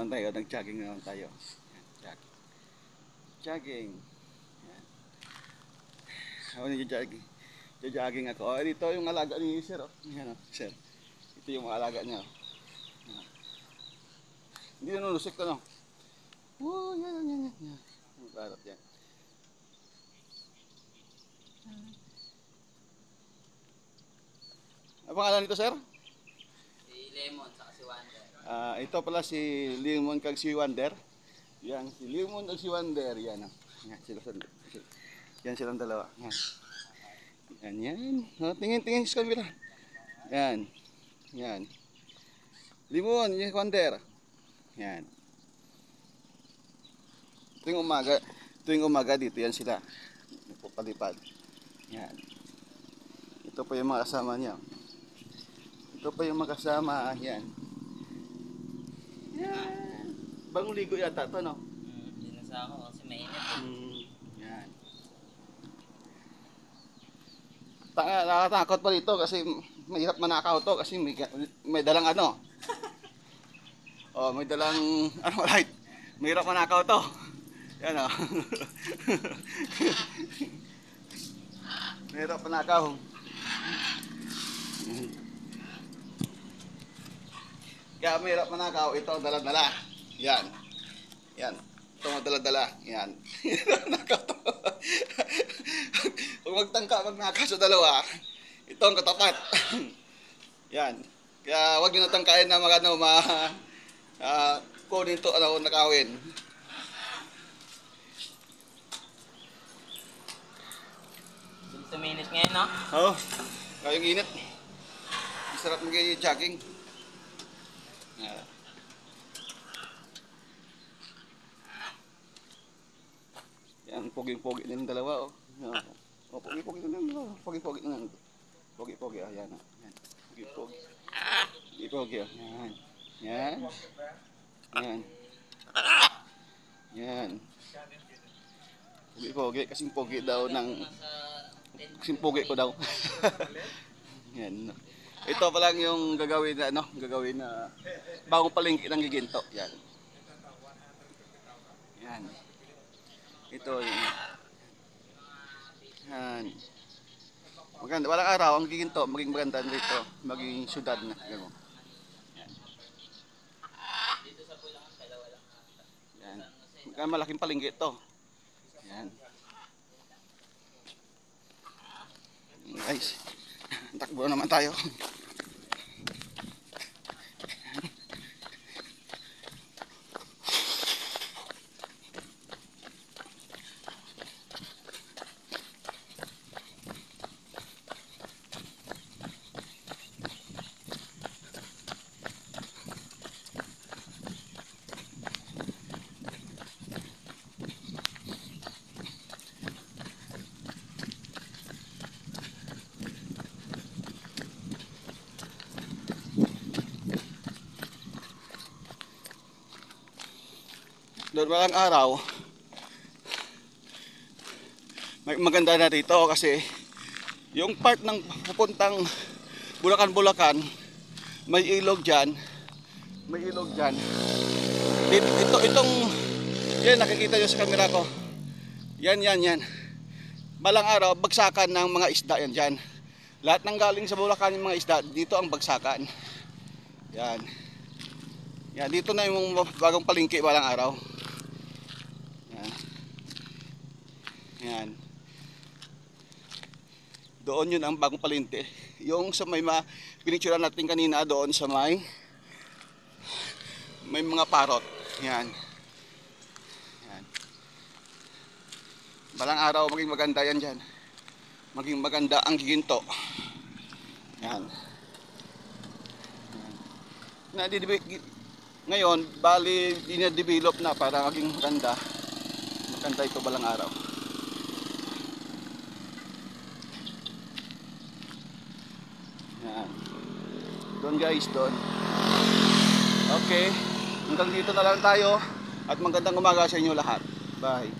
naman tayo, nag-jogging naman tayo. Yan, jogging. Jogging. Yan. Ako nag-jogging. Jogging ako. Oh, dito yung alaga ni Sir. Oh. Yan, oh, Sir. Ito yung alaga niya. oh. Hindi na nulusik ko, no? Oh, yan, yan, yan, yan. Ang Sarap yan. Ano pangalan nito, Sir? Si Lemon sa si. Ah, ito pala si Limon kag si Wander. Yan, si Limon kag si Wander. Yan, oh. yan sila sa Yan silang dalawa. Yan. Yan, yan. Oh, tingin, tingin sa camera. Yan. Yan. Limon, yung Wander. Yan. Tuwing umaga, tuwing umaga dito yan sila. Nagpapalipad. Yan. Ito pa yung mga kasama niya. Ito pa yung mga kasama. Yan. Yan. Bagong ligo yata to, no? Hmm, dinasa ako kasi mainit. eh. Mm, yan. Tanga, nakatakot pa dito kasi mahirap manakaw to kasi may, may dalang ano. Oh, may dalang ano right. Mahirap manakaw to. Yan oh. mahirap manakaw. Kaya mahirap manakaw, ito ang dala-dala. Yan. Yan. Ito ang dala-dala. Yan. Nakaw to. Huwag magtangka, magnakaw sa dalawa. Ito ang katapat. Yan. Kaya huwag nyo natangkain na mag ano, ma... Uh, kunin to, ano, nakawin. Suminit ngayon, no? Oo. Oh, kayong init. Masarap mag-jogging. Ah. Yan, pogi-pogi na yung dalawa, oh. Yan. Oh, pogi-pogi na yung dalawa. Pogi-pogi na yung Pogi-pogi, ah, yan, ah. Yan. Pogi-pogi. Pogi-pogi, ah. Yan. Yan. Yan. Yan. Pogi-pogi, kasing pogi daw ng Kasing pogi ko daw. Yan. Ito pa lang yung gagawin na ano, gagawin na bagong palengke ng giginto. Yan. Yan. Ito yun. Yan. Maganda. Walang araw ang giginto, maging maganda dito, maging syudad na. Ganun. Yan. Yan. Magkano malaking palengke ito. Yan. Guys, takbo naman tayo. Doon walang araw. Maganda na dito kasi yung part ng pupuntang Bulacan-Bulacan, may ilog diyan. May ilog diyan. Dito, ito itong yan nakikita niyo sa camera ko. Yan yan yan. Balang araw bagsakan ng mga isda yan diyan. Lahat ng galing sa Bulacan yung mga isda, dito ang bagsakan. Yan. Yan, dito na yung bagong palengke balang araw. Yan. Yan. Doon yun ang bagong palengke. Yung sa may ma natin kanina doon sa may may mga parot. Yan. Yan. Balang araw maging maganda yan dyan. Maging maganda ang giginto. Yan. Nadidibi- ngayon, bali dinadevelop na para maging maganda. Maganda ito balang araw. Yan. Doon guys, doon. Okay. Hanggang dito na lang tayo. At magandang umaga sa inyo lahat. Bye.